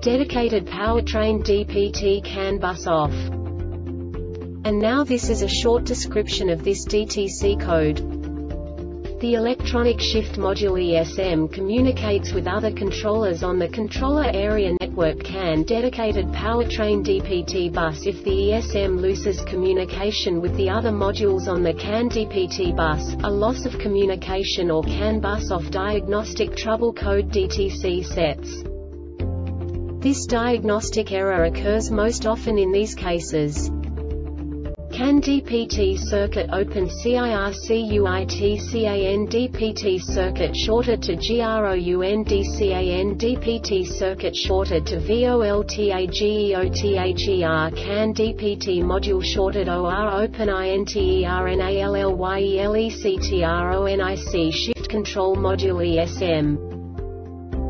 Dedicated powertrain DPT CAN bus off. And now this is a short description of this DTC code. The electronic shift module ESM communicates with other controllers on the controller area network CAN dedicated powertrain DPT bus if the ESM loses communication with the other modules on the CAN DPT bus, a loss of communication or CAN bus off diagnostic trouble code DTC sets. This diagnostic error occurs most often in these cases. CAN DPT circuit open? CIRCUIT DPT circuit shorted to GROUND DPT circuit shorted to VOLTAGEOTHER CAN DPT module shorted OR open INTERNALLYELECTRONIC shift control module ESM